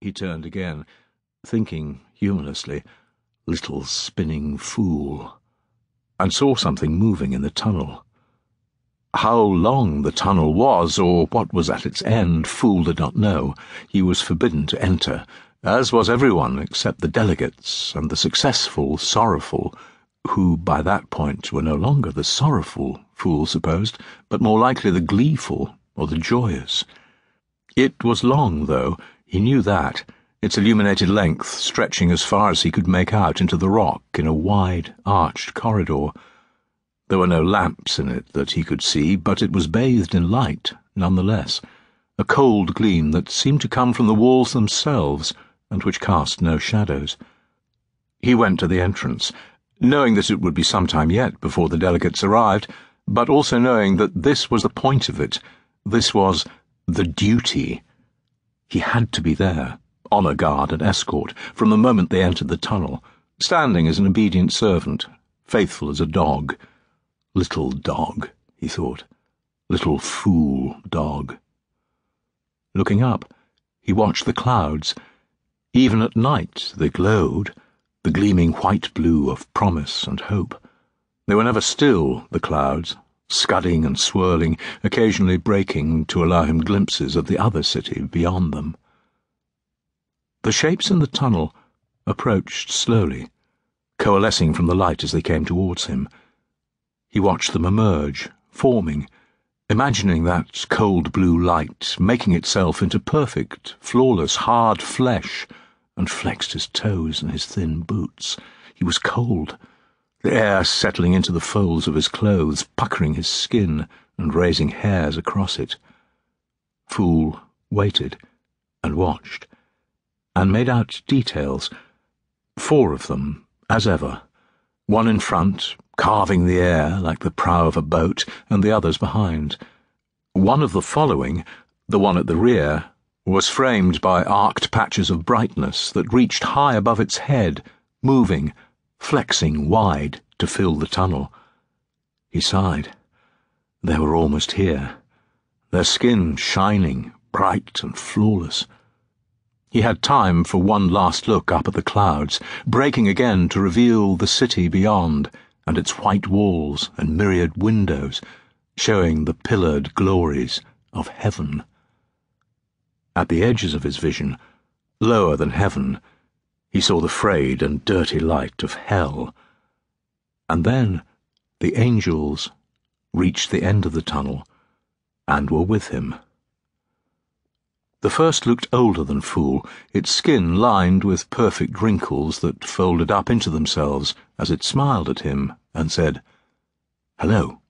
He turned again, thinking humorlessly, little spinning fool, and saw something moving in the tunnel. How long the tunnel was, or what was at its end, Fool did not know. He was forbidden to enter, as was everyone except the delegates and the successful, sorrowful, who by that point were no longer the sorrowful, Fool supposed, but more likely the gleeful or the joyous. It was long, though, he knew that, its illuminated length stretching as far as he could make out into the rock in a wide, arched corridor. There were no lamps in it that he could see, but it was bathed in light, nonetheless, a cold gleam that seemed to come from the walls themselves and which cast no shadows. He went to the entrance, knowing that it would be some time yet before the delegates arrived, but also knowing that this was the point of it. This was the duty. He had to be there, honour guard and escort, from the moment they entered the tunnel, standing as an obedient servant, faithful as a dog. Little dog, he thought. Little fool dog. Looking up, he watched the clouds. Even at night they glowed, the gleaming white blue of promise and hope. They were never still, the clouds, scudding and swirling, occasionally breaking to allow him glimpses of the other city beyond them. The shapes in the tunnel approached slowly, coalescing from the light as they came towards him. He watched them emerge, forming, imagining that cold blue light making itself into perfect, flawless, hard flesh, and flexed his toes and his thin boots. He was cold the air settling into the folds of his clothes, puckering his skin and raising hairs across it. Fool waited and watched, and made out details. Four of them, as ever. One in front, carving the air like the prow of a boat, and the others behind. One of the following, the one at the rear, was framed by arced patches of brightness that reached high above its head, moving flexing wide to fill the tunnel. He sighed. They were almost here, their skin shining, bright and flawless. He had time for one last look up at the clouds, breaking again to reveal the city beyond and its white walls and myriad windows, showing the pillared glories of heaven. At the edges of his vision, lower than heaven, he saw the frayed and dirty light of hell. And then the angels reached the end of the tunnel and were with him. The first looked older than Fool, its skin lined with perfect wrinkles that folded up into themselves as it smiled at him and said, Hello.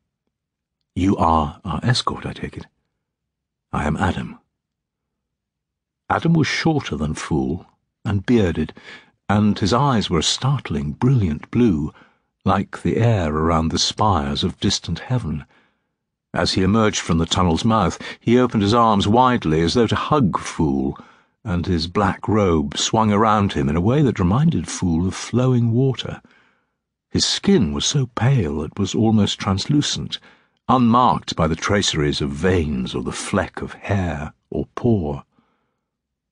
You are our escort, I take it. I am Adam. Adam was shorter than Fool and bearded, and his eyes were a startling, brilliant blue, like the air around the spires of distant heaven. As he emerged from the tunnel's mouth, he opened his arms widely as though to hug Fool, and his black robe swung around him in a way that reminded Fool of flowing water. His skin was so pale it was almost translucent, unmarked by the traceries of veins or the fleck of hair or pore.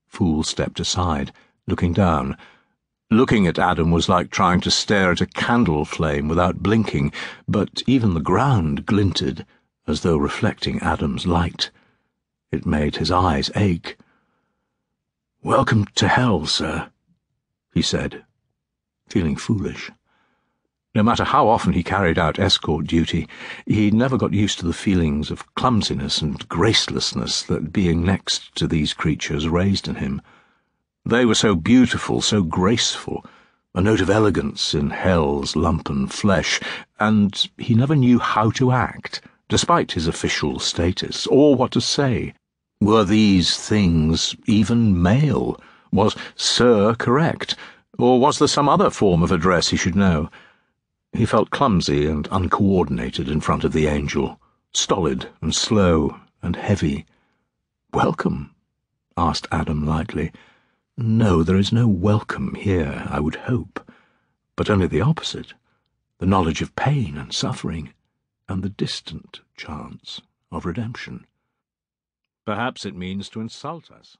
Fool stepped aside looking down. Looking at Adam was like trying to stare at a candle flame without blinking, but even the ground glinted, as though reflecting Adam's light. It made his eyes ache. Welcome to hell, sir, he said, feeling foolish. No matter how often he carried out escort duty, he never got used to the feelings of clumsiness and gracelessness that being next to these creatures raised in him. They were so beautiful, so graceful, a note of elegance in Hell's lumpen flesh, and he never knew how to act, despite his official status, or what to say. Were these things even male? Was Sir correct? Or was there some other form of address he should know? He felt clumsy and uncoordinated in front of the angel, stolid and slow and heavy. Welcome? asked Adam lightly. No, there is no welcome here, I would hope, but only the opposite the knowledge of pain and suffering, and the distant chance of redemption. Perhaps it means to insult us.